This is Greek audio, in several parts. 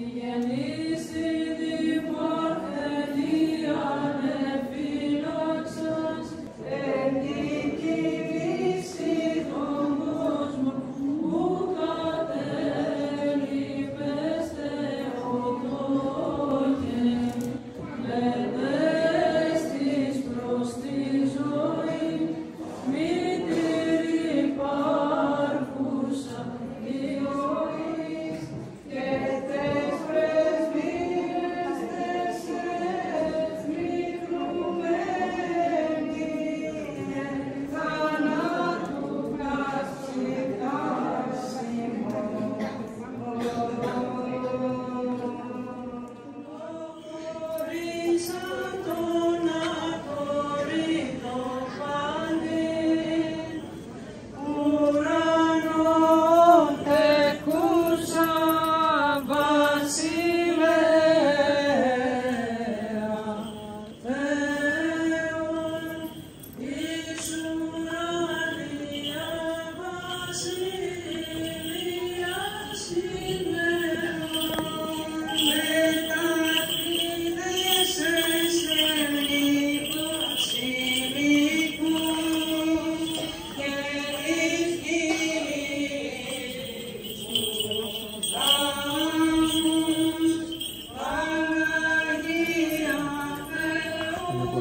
Began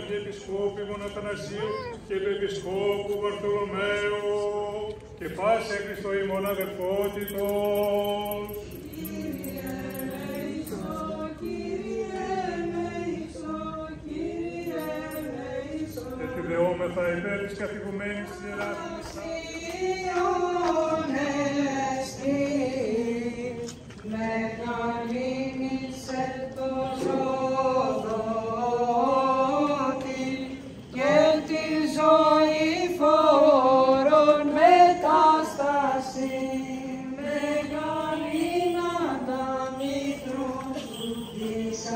υπέρ του Αρχιεπισκόπου ημών Αθανασίου και του Επισκόπου Βαρθολομαίου και πάση Χριστό ημών αδερφότητος. Επιβεβαιώμεθα υπέρ της καθηγουμένης της Ιεράς και της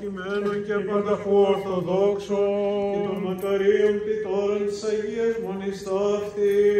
Κειμένο και πανταχού ορθοδόξο και των μακαρίων πιτώρων της Αγίας Μονής ταύτης.